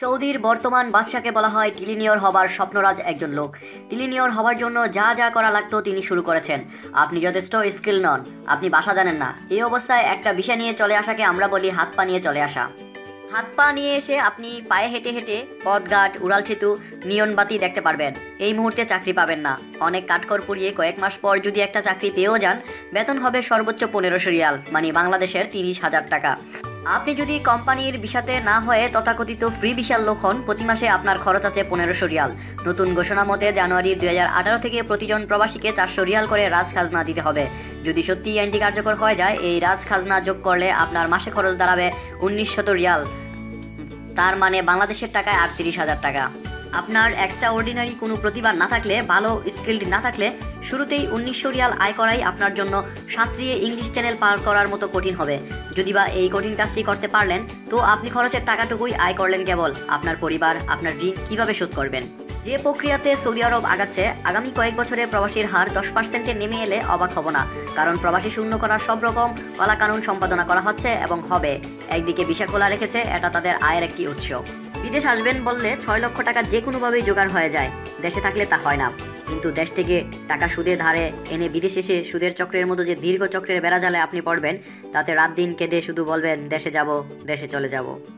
সৌদির বর্তমান বাদশাকে বলা হয় টিলিনিয়র হবার স্বপ্নরাজ একজন লোক। টিলিনিয়র হবার জন্য যা যা করা লাগতো তিনি শুরু করেছেন। আপনি যথেষ্ট স্কিল নন, আপনি বাসা জানেন না। এই অবস্থায় একটা বিষয় নিয়ে চলে আসাকে আমরা বলি হাত পা নিয়ে চলে আসা। হাত পা নিয়ে এসে আপনি পায়ে হেঁটে হেঁটে পথঘাট, উড়াল সেতু, নিয়ন বাতি দেখতে পারবেন। এই মুহূর্তে চাকরি পাবেন না। অনেক কাঠকর পুড়িয়ে কয়েক মাস পর যদি একটা চাকরি পেয়েও যান, বেতন হবে সর্বোচ্চ পনেরোশো রিয়াল মানে বাংলাদেশের তিরিশ হাজার টাকা। আপনি যদি কোম্পানির বিষাতে না হয়ে তথাকথিত ফ্রি বিশাল লোক প্রতি মাসে আপনার খরচ আছে পনেরোশো রিয়াল। নতুন ঘোষণা মতে জানুয়ারি দু হাজার আঠারো থেকে প্রতিজন প্রবাসীকে চারশো রিয়াল করে রাজ খাজনা দিতে হবে। যদি সত্যি আইনটি কার্যকর হয়ে যায়, এই রাজ খাজনা যোগ করলে আপনার মাসে খরচ দাঁড়াবে উনিশ শত রিয়াল। তার মানে বাংলাদেশের টাকায় আটত্রিশ হাজার টাকা। আপনার এক্সট্রা অর্ডিনারি কোনো প্রতিভা না থাকলে, ভালো স্কিল্ড না থাকলে, শুরুতেই উনিশশো রিয়াল আয় করাই আপনার জন্য সাঁতরিয়ে ইংলিশ চ্যানেল পার করার মতো কঠিন হবে। যদি বা এই কঠিন কাজটি করতে পারলেন, তো আপনি খরচের টাকাটুকুই আয় করলেন কেবল। আপনার পরিবার, আপনার ঋণ কীভাবে শোধ করবেন? যে প্রক্রিয়াতে সৌদি আরব আগাচ্ছে, আগামী কয়েক বছরে প্রবাসীর হার দশ পার্সেন্টে নেমে এলে অবাক হব না। কারণ প্রবাসী শূন্য করার সব রকম কলা কানুন সম্পাদনা করা হচ্ছে এবং হবে। একদিকে বিষা খোলা রেখেছে, এটা তাদের আয়ের একটি উৎস। বিদেশ আসবেন বললে ছয় লক্ষ টাকা যে কোনোভাবেই জোগাড় হয়ে যায়। দেশে থাকলে তা হয় না। কিন্তু দেশ থেকে টাকা সুদে ধারে এনে বিদেশ এসে সুদের চক্রের মতো যে দীর্ঘ চক্রের বেড়া জালে আপনি পড়বেন, তাতে রাত দিন কেঁদে শুধু বলবেন, দেশে যাব, দেশে চলে যাব।